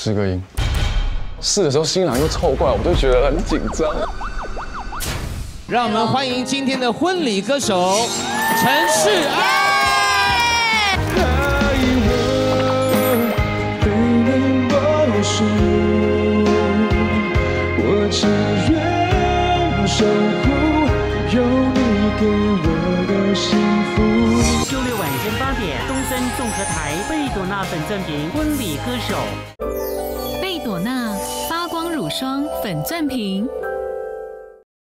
试个音。试的时候新郎又凑过来，我就觉得很紧张。让我们欢迎今天的婚礼歌手陈世安。爱我，只愿守护有你给我。八点，东森综合台贝朵娜粉钻瓶婚礼歌手。贝朵娜发光乳霜粉钻瓶。